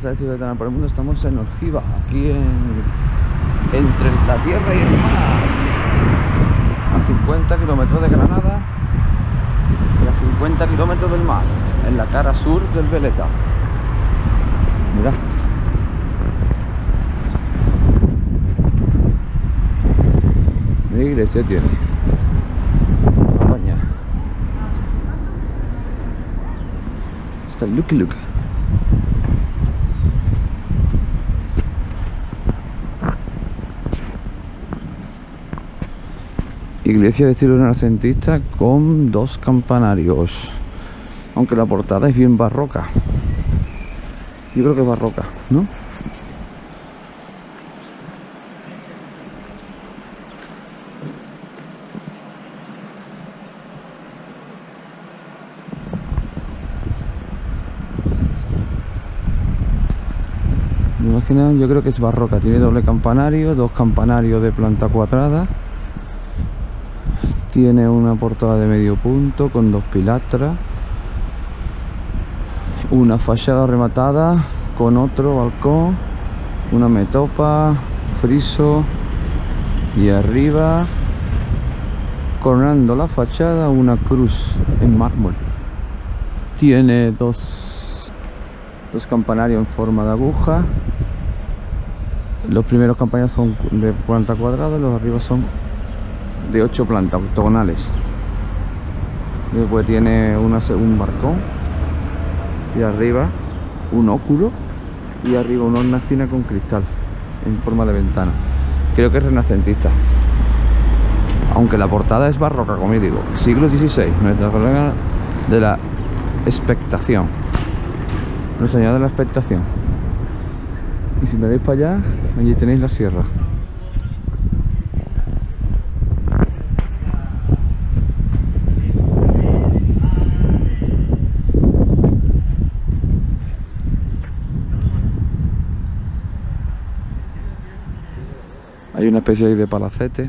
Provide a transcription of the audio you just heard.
Por el Mundo, estamos en Orgiva, aquí en, entre la tierra y el mar. A 50 kilómetros de Granada y a 50 kilómetros del mar, en la cara sur del Veleta. Mira. ¿Qué iglesia tiene? España. Está Lucky Luke. Iglesia de estilo renacentista con dos campanarios. Aunque la portada es bien barroca. Yo creo que es barroca, ¿no? Yo creo que es barroca, tiene doble campanario, dos campanarios de planta cuadrada. Tiene una portada de medio punto con dos pilastras. Una fachada rematada con otro balcón. Una metopa, friso y arriba coronando la fachada una cruz en mármol. Tiene dos, dos campanarios en forma de aguja. Los primeros campanarios son de planta cuadrada, los arriba son de 8 plantas octogonales. Después tiene una, un barcón y arriba un óculo y arriba una horna fina con cristal en forma de ventana. Creo que es renacentista. Aunque la portada es barroca, como yo digo. Siglo XVI, nuestra colega de la expectación. Nuestra Señora de la expectación. Y si me veis para allá, allí tenéis la sierra. Hay una especie ahí de palacete